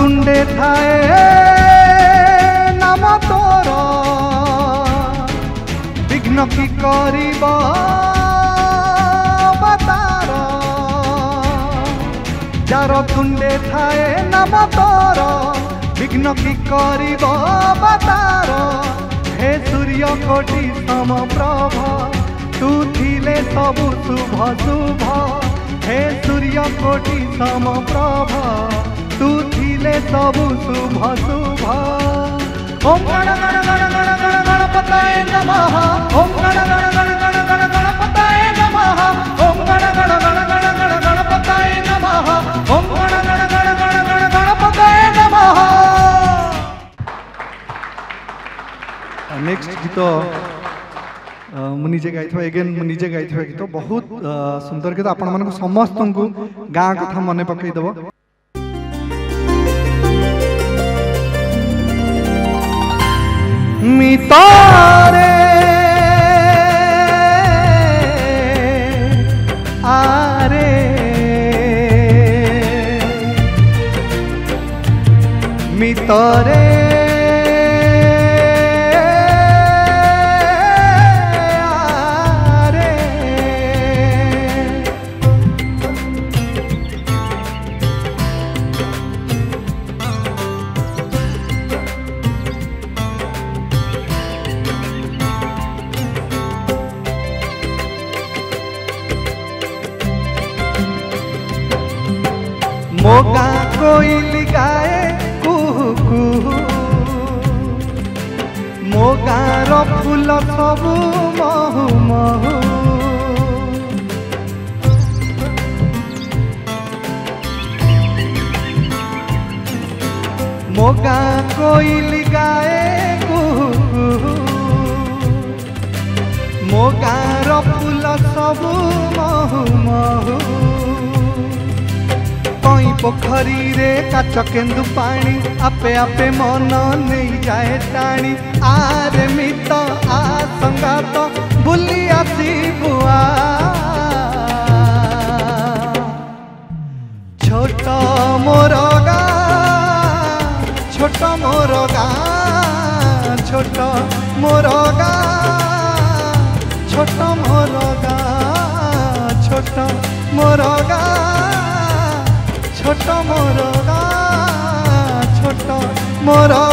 ତୁଣ୍ଡେ ଥାଏ ନାମ ତୋର ବିଘ୍ନ କି କରିବ ତାର ଯାର ତୁଣ୍ଡେ ଥାଏ ନାମ ତୋର ବିଘ୍ନ କି କରିବ ତାର ହେ ସୂର୍ଯ୍ୟ କୋଟି ସମପ୍ରଭ ତୁ ଥିଲେ ସବୁ ଶୁଭ ଶୁଭ ହେ ସୂର୍ଯ୍ୟ କୋଟି ସମପ୍ରଭ ତୁ ଥିଲେ ସବୁ ଶୁଭ ଶୁଭ ଓମ୍ ଗଣ ଗଣ ଗଣ ଗଣ ଗଣ ଗଣପତାୟ ନମଃ ଓମ୍ ଗଣ ଗଣ ଗଣ ଗଣ ଗଣ ଗଣପତାୟ ନମଃ ଓମ୍ ଗଣ ଗଣ ଗଣ ଗଣ ଗଣ ଗଣପତାୟ ନମଃ ଓମ୍ ଗଣ ଗଣ ଗଣ ଗଣ ଗଣ ଗଣପତାୟ ନମଃ ନେକ୍ସଟ ଗୀତ ମୁଁ ନିଜେ ଗାଇଥିବା ଏଗେନ୍ ମୁଁ ନିଜେ ଗାଇଥିବା ଗୀତ ବହୁତ ସୁନ୍ଦର ଗୀତ ଆପଣମାନଙ୍କୁ ସମସ୍ତଙ୍କୁ ଗାଁ କଥା ମନେ ପକାଇଦେବ सितारे आ रे ओ गाँ कोइली गाए कुकु मो गाँर फूल सबु महु महु मो गाँ कोइली गाए कुकु मो गाँर फूल सबु महु महु পোখরীরে কাচ কেন্দু পাণি আপে আপে মন নেই যায় টাণি আর মিত আ সঙ্গাত ভুলি আসিবু ছোট মোর গা ছোট মোর গা ছোট মোর গা ছোট মোর গা ছোট মোর গা ছোট মোর ছোট মোরা